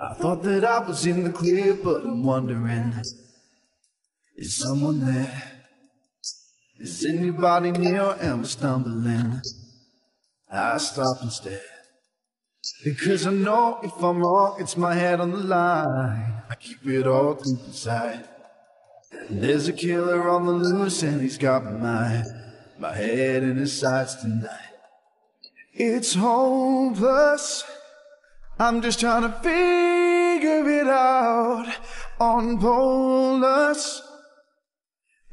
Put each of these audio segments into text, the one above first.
I thought that I was in the clear, but I'm wondering, is someone there? Is anybody near am I stumbling? I stop instead. Because I know if I'm wrong, it's my head on the line. I keep it all deep inside. There's a killer on the loose and he's got my, my head in his sights tonight. It's hopeless. I'm just trying to figure it out on Polus.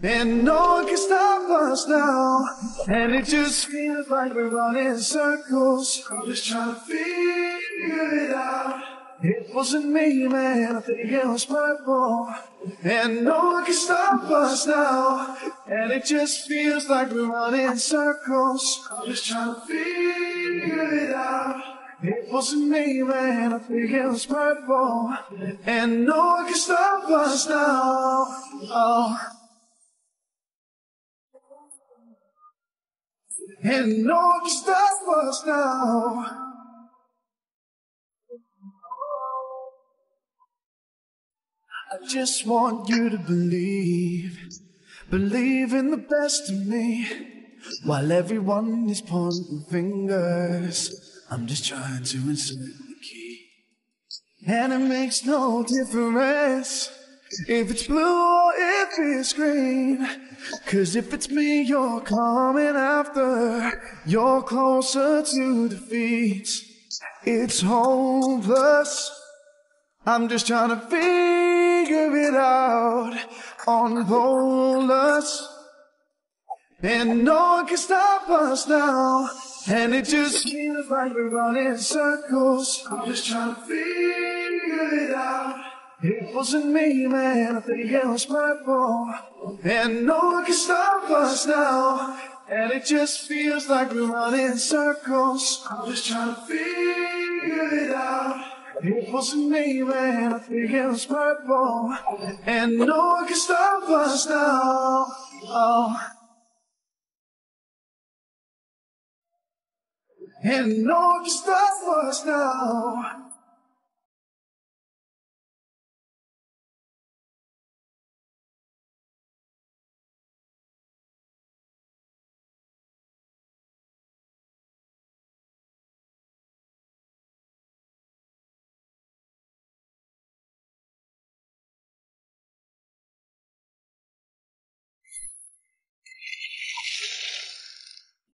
And no one can stop us now. And it just feels like we're running circles. I'm just trying to figure it out. It wasn't me, man. I think it was purple. And no one can stop us now. And it just feels like we're running circles. I'm just trying to figure it out. It wasn't me, man. I think it was purple. And no one can stop us now. Oh. And no one can stop us now. I just want you to believe, believe in the best of me. While everyone is pointing fingers, I'm just trying to insert the key. And it makes no difference if it's blue or if it's green. Cause if it's me you're coming after, you're closer to defeat. It's hopeless. I'm just trying to figure it out on Polus. And no one can stop us now. And it just feels like we're running in circles. I'm just trying to figure it out. It wasn't me, man. I think it was purple. And no one can stop us now. And it just feels like we're running in circles. I'm just trying to figure it out. It wasn't me, man. I think it was purple. And no one can stop us now. Oh. And no one can stop us now.